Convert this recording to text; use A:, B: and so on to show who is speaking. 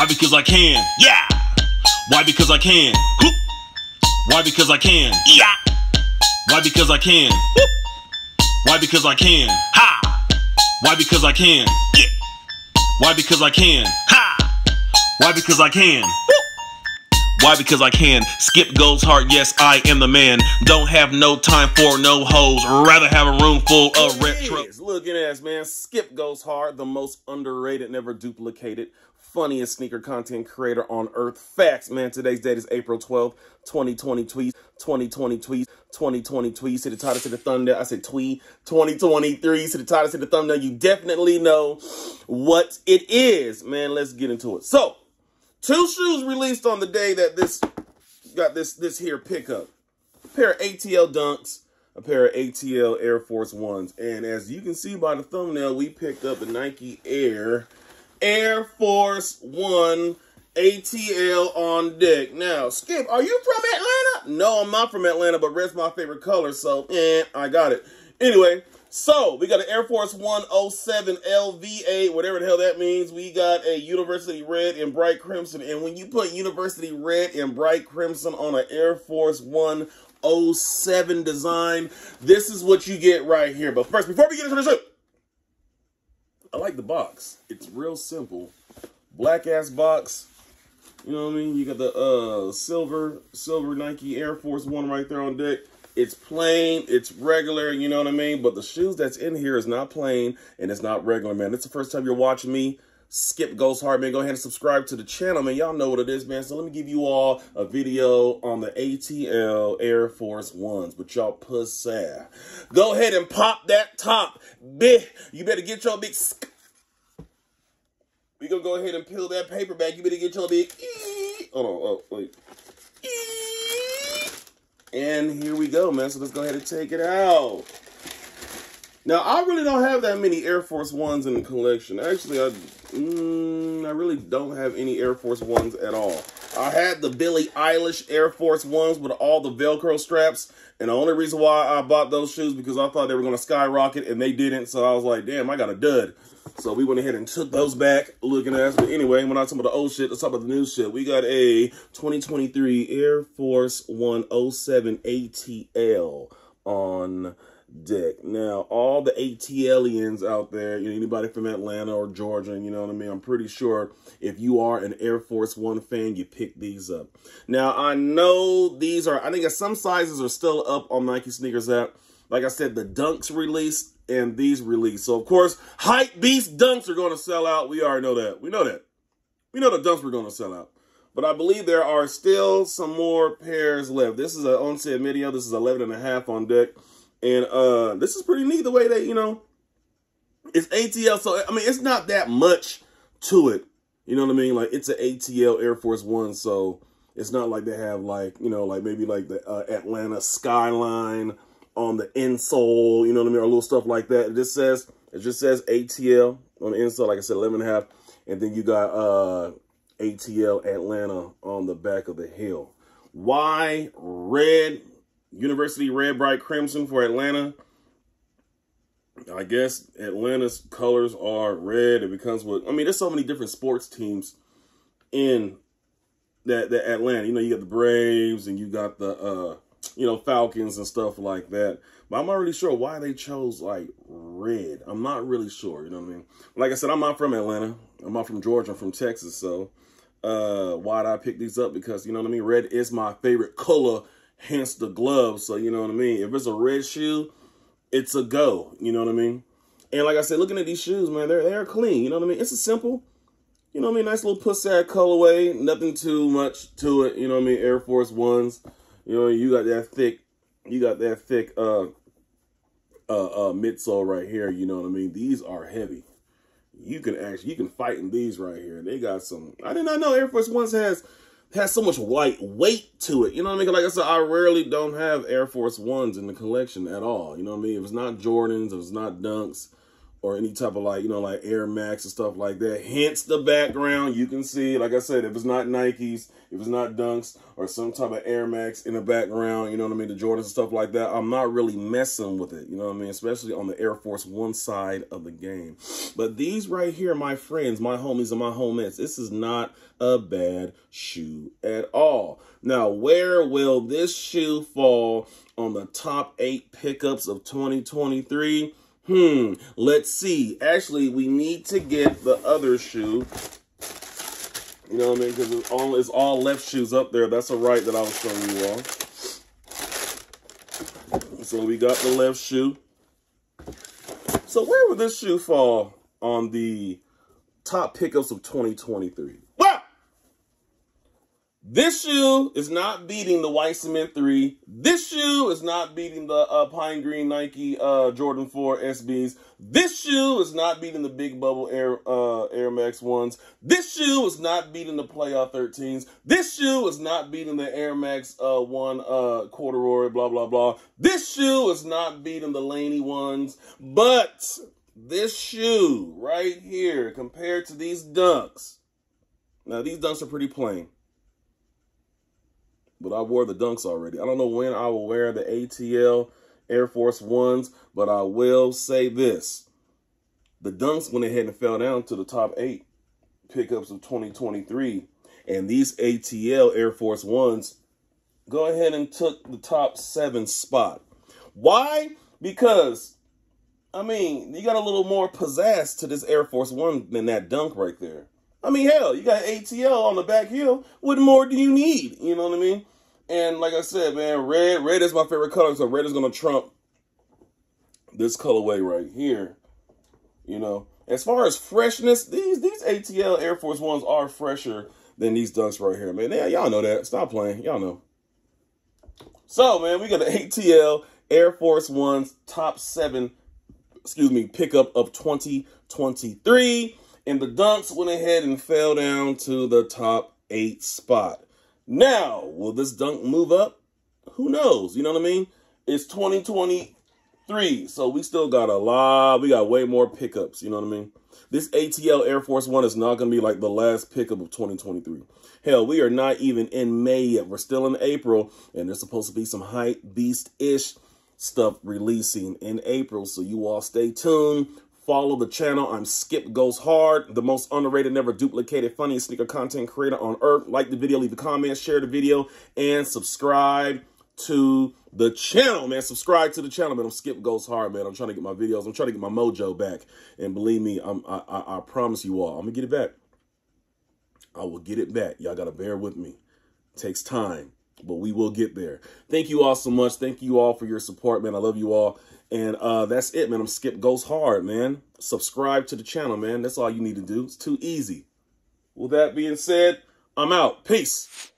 A: Why? Because I can. Yeah. Why? Because I can. Whoop. Why? Because I can. Yeah. Why? Because I can. Whoop. Why? Because I can. Ha. Why? Because I can. Yeah. Why? Because I can. Ha. Why? Because I can. Why? Because I can. Skip goes hard. Yes, I am the man. Don't have no time for no hoes. Rather have a room full of retro.
B: Looking ass, man. Skip goes hard. The most underrated, never duplicated, funniest sneaker content creator on earth. Facts, man. Today's date is April 12th, 2020 tweets. 2020 tweets. 2020 tweets. To the title, to the thumbnail. I said tweet. 2023. To the title, to the thumbnail. You definitely know what it is. Man, let's get into it. So, Two shoes released on the day that this got this this here pickup. A pair of ATL Dunks, a pair of ATL Air Force Ones. And as you can see by the thumbnail, we picked up the Nike Air Air Force One ATL on deck. Now, Skip, are you from Atlanta? No, I'm not from Atlanta, but red's my favorite color, so eh, I got it. Anyway, so we got an Air Force 107 LV8, whatever the hell that means. We got a University Red and Bright Crimson. And when you put University Red and Bright Crimson on an Air Force 107 design, this is what you get right here. But first, before we get into the show, I like the box. It's real simple. Black ass box. You know what I mean? You got the uh silver silver Nike Air Force One right there on deck. It's plain, it's regular, you know what I mean? But the shoes that's in here is not plain and it's not regular, man. It's the first time you're watching me. Skip Goes Hard, man. Go ahead and subscribe to the channel, man. Y'all know what it is, man. So let me give you all a video on the ATL Air Force Ones, but y'all pussy. Go ahead and pop that top. bitch. You better get your big... We gonna go ahead and peel that paper back. You better get your big... Hold on, oh, wait. And here we go, man. So let's go ahead and take it out. Now, I really don't have that many Air Force Ones in the collection. Actually, I, mm, I really don't have any Air Force Ones at all. I had the Billie Eilish Air Force Ones with all the Velcro straps. And the only reason why I bought those shoes because I thought they were going to skyrocket and they didn't. So I was like, damn, I got a dud. So we went ahead and took those back, looking at us. But anyway, we're not talking about the old shit. Let's talk about the new shit. We got a 2023 Air Force 107 ATL on deck. Now, all the ATLians out there, you know, anybody from Atlanta or Georgia, you know what I mean? I'm pretty sure if you are an Air Force One fan, you pick these up. Now, I know these are, I think some sizes are still up on Nike Sneakers app. Like I said, the Dunks released and these released. So, of course, Hype Beast Dunks are going to sell out. We already know that. We know that. We know the Dunks were going to sell out. But I believe there are still some more pairs left. This is an on-set video. This is 11 and a half on deck. And uh, this is pretty neat the way they, you know, it's ATL. So, I mean, it's not that much to it. You know what I mean? Like, it's an ATL Air Force One. So, it's not like they have, like, you know, like maybe like the uh, Atlanta Skyline on the insole, you know what I mean, or little stuff like that. It just says, it just says ATL on the insole, like I said, 11 and a half. And then you got uh, ATL Atlanta on the back of the hill. Why red, University Red Bright Crimson for Atlanta? I guess Atlanta's colors are red. It becomes what, I mean, there's so many different sports teams in that, that Atlanta. You know, you got the Braves and you got the, uh, you know, Falcons and stuff like that. But I'm not really sure why they chose like red. I'm not really sure, you know what I mean? Like I said, I'm not from Atlanta. I'm not from Georgia. I'm from Texas. So uh, why did I pick these up? Because, you know what I mean? Red is my favorite color, hence the gloves. So, you know what I mean? If it's a red shoe, it's a go. You know what I mean? And like I said, looking at these shoes, man, they're, they're clean. You know what I mean? It's a simple, you know what I mean? Nice little pussy colorway. Nothing too much to it. You know what I mean? Air Force Ones. You know, you got that thick, you got that thick uh, uh, uh, midsole right here. You know what I mean? These are heavy. You can actually, you can fight in these right here. They got some, I did not know Air Force Ones has, has so much light weight to it. You know what I mean? Like I said, I rarely don't have Air Force Ones in the collection at all. You know what I mean? If it's not Jordans, if it's not Dunks, or any type of like, you know, like Air Max and stuff like that. Hence the background. You can see, like I said, if it's not Nikes, if it's not Dunks or some type of Air Max in the background, you know what I mean, the Jordans and stuff like that, I'm not really messing with it, you know what I mean, especially on the Air Force One side of the game. But these right here, my friends, my homies and my homies, this is not a bad shoe at all. Now, where will this shoe fall on the top eight pickups of 2023? Hmm, let's see. Actually, we need to get the other shoe. You know what I mean? Because it's all, it's all left shoes up there. That's a right that I was showing you all. So we got the left shoe. So where would this shoe fall on the top pickups of 2023? This shoe is not beating the White Cement 3. This shoe is not beating the uh, Pine Green Nike uh, Jordan 4 SBs. This shoe is not beating the Big Bubble Air uh, Air Max 1s. This shoe is not beating the Playoff 13s. This shoe is not beating the Air Max uh, 1 uh, Corduroy, blah, blah, blah. This shoe is not beating the Laney ones. But this shoe right here, compared to these dunks, now these dunks are pretty plain but I wore the dunks already. I don't know when I will wear the ATL Air Force Ones, but I will say this. The dunks went ahead and fell down to the top eight pickups of 2023. And these ATL Air Force Ones go ahead and took the top seven spot. Why? Because, I mean, you got a little more pizzazz to this Air Force One than that dunk right there. I mean, hell, you got ATL on the back heel. What more do you need? You know what I mean? And like I said, man, red, red is my favorite color, so red is gonna trump this colorway right here. You know, as far as freshness, these these ATL Air Force Ones are fresher than these dunks right here, man. Yeah, y'all know that. Stop playing, y'all know. So, man, we got the ATL Air Force Ones top seven, excuse me, pickup of 2023. And the dunks went ahead and fell down to the top eight spot. Now, will this dunk move up? Who knows? You know what I mean? It's 2023, so we still got a lot. We got way more pickups. You know what I mean? This ATL Air Force One is not going to be like the last pickup of 2023. Hell, we are not even in May yet. We're still in April, and there's supposed to be some hype beast-ish stuff releasing in April. So you all stay tuned follow the channel. I'm Skip Goes Hard, the most underrated, never duplicated, funniest sneaker content creator on earth. Like the video, leave a comment, share the video, and subscribe to the channel, man. Subscribe to the channel, man. I'm Skip Goes Hard, man. I'm trying to get my videos. I'm trying to get my mojo back. And believe me, I'm, I, I, I promise you all, I'm going to get it back. I will get it back. Y'all got to bear with me. It takes time, but we will get there. Thank you all so much. Thank you all for your support, man. I love you all. And uh, that's it, man. I'm Skip Goes Hard, man. Subscribe to the channel, man. That's all you need to do. It's too easy. With that being said, I'm out. Peace.